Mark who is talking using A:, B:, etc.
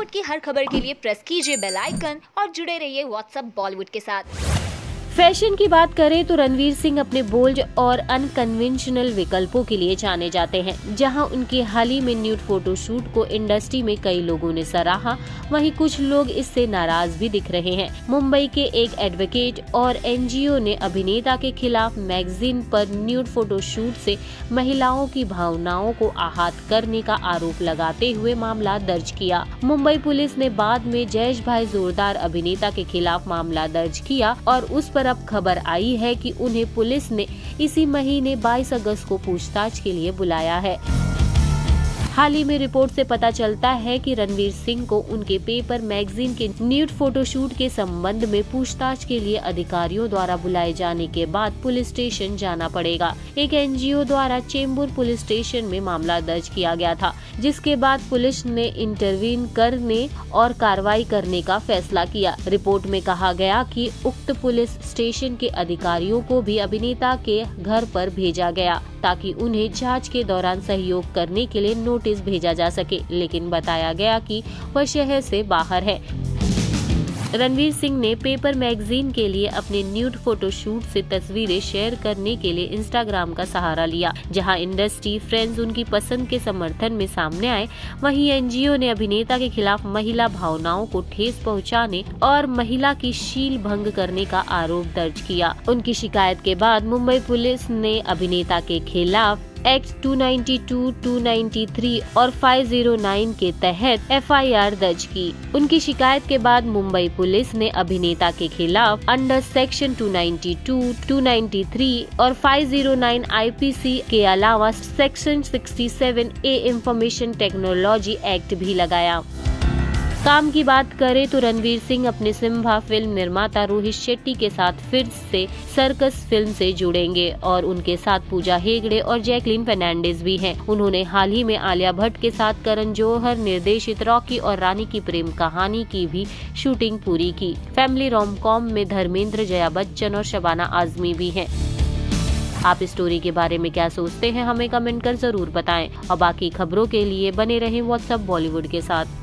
A: बॉलीवुड की हर खबर के लिए प्रेस कीजिए बेल आइकन और जुड़े रहिए व्हाट्सएप बॉलीवुड के साथ।
B: फ़ैशन की बात करें तो रणवीर सिंह अपने बोल्ड और अनकन्वेंशनल विकल्पों के लिए जाने जाते हैं, जहाँ उनके हाल ही में न्यूड फोटोशूट को इंडस्ट्री में कई लोगों ने सराहा। वहीं कुछ लोग इससे नाराज़ भी दिख रहे हैं। मुंबई के एक एडवोकेट और एनजीओ ने अभिनेता के खिलाफ मैगजीन पर न्यूड फोटोशूट से महिलाओं की भावनाओं को आहत करने का आरोप लगाते हुए मामला दर्ज किया। मुंबई पुलिस ने बाद में जयेश भाई जोरदार अभिनेता के खिलाफ मामला दर्ज किया और उस पर अब खबर आई है कि उन्हें पुलिस ने इसी महीने 22 अगस्त को पूछताछ के लिए बुलाया है। हाल ही में रिपोर्ट से पता चलता है कि रणवीर सिंह को उनके पेपर मैगजीन के न्यूड फोटोशूट के संबंध में पूछताछ के लिए अधिकारियों द्वारा बुलाए जाने के बाद पुलिस स्टेशन जाना पड़ेगा। एक एनजीओ द्वारा चेंबूर पुलिस स्टेशन में मामला दर्ज किया गया था, जिसके बाद पुलिस ने इंटरवीन करने और कार्रवाई करने का फैसला किया। रिपोर्ट में कहा गया कि उक्त पुलिस स्टेशन के अधिकारियों को भी अभिनेता के घर पर भेजा गया, ताकि उन्हें जाँच के दौरान सहयोग करने के लिए नोटिस भेजा जा सके, लेकिन बताया गया कि वह शहर से बाहर है। रणवीर सिंह ने पेपर मैगजीन के लिए अपने न्यूड फोटोशूट से तस्वीरें शेयर करने के लिए इंस्टाग्राम का सहारा लिया, जहाँ इंडस्ट्री फ्रेंड्स उनकी पसंद के समर्थन में सामने आए। वहीं एनजीओ ने अभिनेता के खिलाफ महिला भावनाओं को ठेस पहुँचाने और महिला की शील भंग करने का आरोप दर्ज किया। उनकी शिकायत के बाद मुंबई पुलिस ने अभिनेता के खिलाफ एक्ट 292, 293 और 509 के तहत एफआईआर दर्ज की। उनकी शिकायत के बाद मुंबई पुलिस ने अभिनेता के खिलाफ अंडर सेक्शन 292, 293 और 509 आईपीसी के अलावा section 67 A information technology act भी लगाया। काम की बात करें तो रणवीर सिंह अपने सिम्भा फ़िल्म निर्माता रोहित शेट्टी के साथ फिर से सर्कस फ़िल्म से जुड़ेंगे और उनके साथ पूजा हेगड़े और जैकलिन फर्नांडिस भी हैं। उन्होंने हाल ही में आलिया भट्ट के साथ करण जौहर, निर्देशित रॉकी और रानी की प्रेम कहानी की भी शूटिंग पूरी की। फैमिली रोम कॉम में धर्मेंद्र, जया बच्चन और शबाना आजमी भी है। आप इस स्टोरी के बारे में क्या सोचते हैं, हमें कमेंट कर ज़रूर बताएँ। और बाकी खबरों के लिए बने रहें व्हाट्सएप बॉलीवुड के साथ।